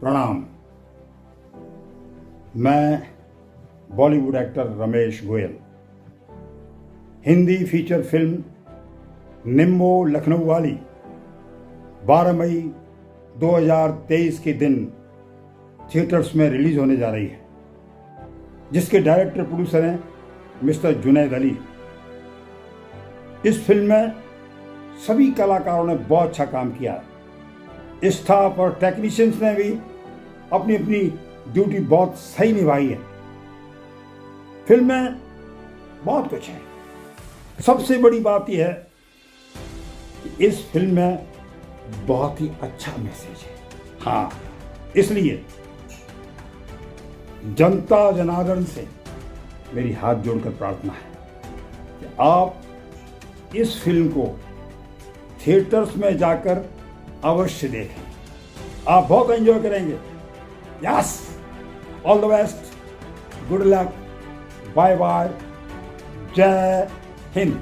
प्रणाम। मैं Bollywood actor Ramesh Goyal. Hindi feature film Nimbo Lucknow वाली 12 मई 2023 के दिन थिएटर्स में रिलीज़ होने जा रही है, जिसके डायरेक्टर प्रोड्यूसर हैं मिस्टर जुनेद अली। इस फ़िल्म में सभी कलाकारों ने बहुत अच्छा काम किया। स्टाफ और टेक्नीशियंस ने भी अपनी अपनी ड्यूटी बहुत सही निभाई है। फ़िल्म में बहुत कुछ है। सबसे बड़ी बात यह है कि इस फ़िल्म में बहुत ही अच्छा मैसेज है। हाँ इसलिए जनता जनार्दन से मेरी हाथ जोड़कर प्रार्थना है कि आप इस फ़िल्म को थिएटर्स में जाकर अवश्य देखें आप बहुत एंजॉय करेंगे। Yes all the best good luck bye bye जय हिंद